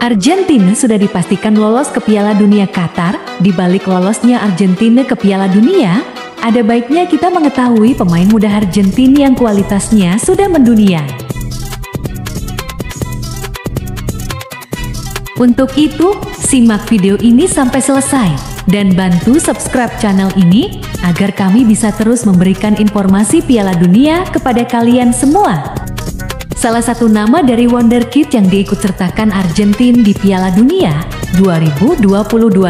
Argentina sudah dipastikan lolos ke Piala Dunia Qatar. Di balik lolosnya Argentina ke Piala Dunia, ada baiknya kita mengetahui pemain muda Argentina yang kualitasnya sudah mendunia. Untuk itu, simak video ini sampai selesai dan bantu subscribe channel ini agar kami bisa terus memberikan informasi Piala Dunia kepada kalian semua. Salah satu nama dari Wonderkid yang diikutsertakan Argentina di Piala Dunia 2022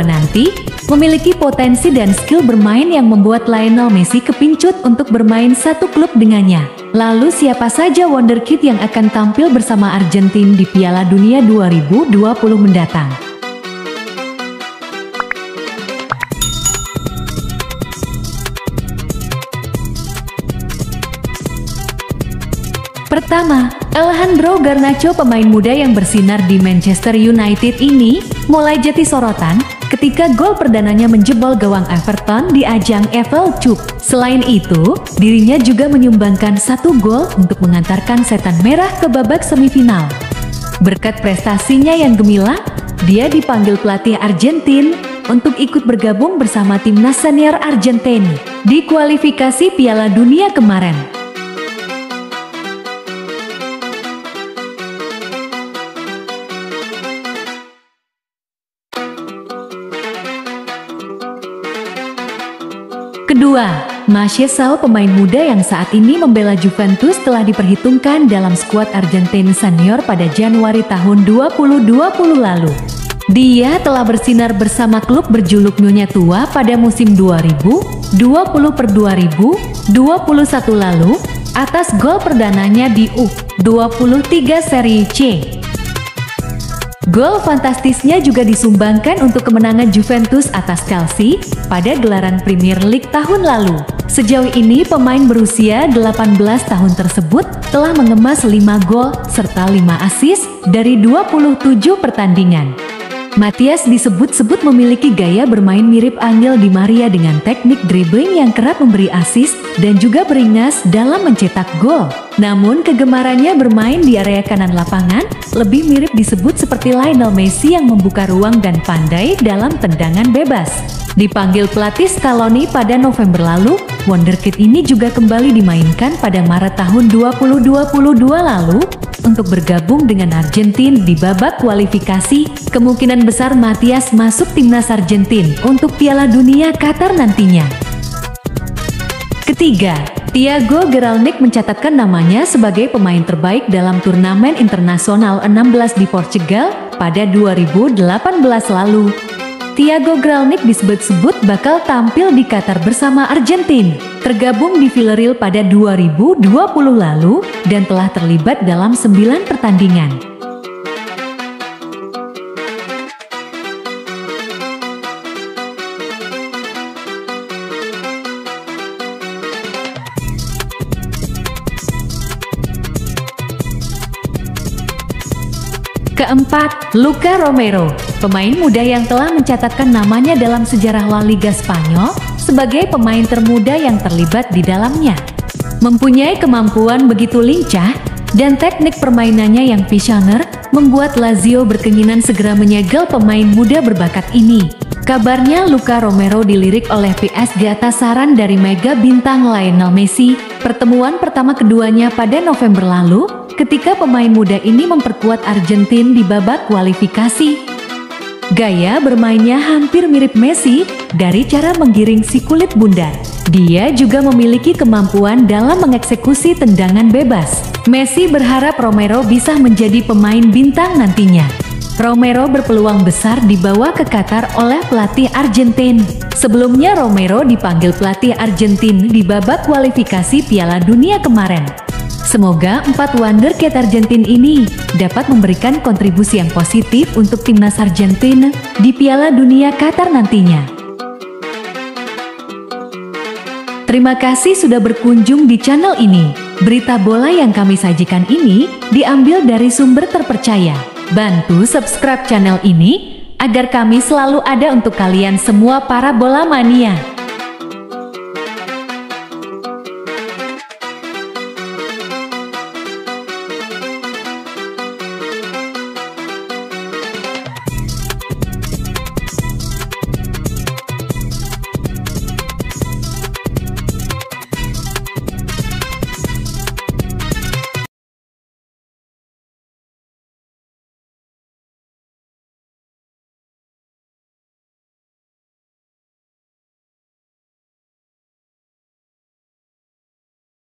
nanti memiliki potensi dan skill bermain yang membuat Lionel Messi kepincut untuk bermain satu klub dengannya. Lalu siapa saja Wonderkid yang akan tampil bersama Argentina di Piala Dunia 2020 mendatang? Pertama, Alejandro Garnacho pemain muda yang bersinar di Manchester United ini mulai jati sorotan ketika gol perdananya menjebol gawang Everton di ajang FL Cup. Selain itu, dirinya juga menyumbangkan satu gol untuk mengantarkan setan merah ke babak semifinal. Berkat prestasinya yang gemilang, dia dipanggil pelatih Argentin untuk ikut bergabung bersama timnas senior Argentina di kualifikasi Piala Dunia kemarin. Kedua, Marcelo pemain muda yang saat ini membela Juventus telah diperhitungkan dalam skuad Argentina senior pada Januari tahun 2020 lalu. Dia telah bersinar bersama klub berjuluk Nyonya Tua pada musim 2020 per 2021 lalu atas gol perdananya di U23 Serie C. Gol fantastisnya juga disumbangkan untuk kemenangan Juventus atas Chelsea pada gelaran Premier League tahun lalu. Sejauh ini pemain berusia 18 tahun tersebut telah mengemas 5 gol serta 5 assist dari 27 pertandingan. Matias disebut-sebut memiliki gaya bermain mirip Angel Di Maria dengan teknik dribbling yang kerap memberi assist dan juga beringas dalam mencetak gol. Namun kegemarannya bermain di area kanan lapangan lebih mirip disebut seperti Lionel Messi yang membuka ruang dan pandai dalam tendangan bebas. Dipanggil pelatih Scaloni pada November lalu, Wonderkid ini juga kembali dimainkan pada Maret tahun 2022 lalu untuk bergabung dengan Argentina di babak kualifikasi, kemungkinan besar Matias masuk timnas Argentina untuk Piala Dunia Qatar nantinya. Ketiga, Thiago Geralnik mencatatkan namanya sebagai pemain terbaik dalam turnamen internasional 16 di Portugal pada 2018 lalu. Thiago Gralnik disebut-sebut bakal tampil di Qatar bersama Argentina. Tergabung di Villarreal pada 2020 lalu dan telah terlibat dalam 9 pertandingan. Keempat, Luka Romero, pemain muda yang telah mencatatkan namanya dalam sejarah La Liga Spanyol sebagai pemain termuda yang terlibat di dalamnya. Mempunyai kemampuan begitu lincah dan teknik permainannya yang visioner membuat Lazio berkeinginan segera menyegel pemain muda berbakat ini. Kabarnya Luka Romero dilirik oleh PSG atas saran dari mega bintang Lionel Messi. Pertemuan pertama keduanya pada November lalu ketika pemain muda ini memperkuat Argentina di babak kualifikasi. Gaya bermainnya hampir mirip Messi dari cara menggiring si kulit bundar. Dia juga memiliki kemampuan dalam mengeksekusi tendangan bebas. Messi berharap Romero bisa menjadi pemain bintang nantinya. Romero berpeluang besar dibawa ke Qatar oleh pelatih Argentina. Sebelumnya Romero dipanggil pelatih Argentina di babak kualifikasi Piala Dunia kemarin. Semoga empat wonderkid Argentina ini dapat memberikan kontribusi yang positif untuk timnas Argentina di Piala Dunia Qatar nantinya. Terima kasih sudah berkunjung di channel ini. Berita bola yang kami sajikan ini diambil dari sumber terpercaya. Bantu subscribe channel ini agar kami selalu ada untuk kalian semua para bola mania.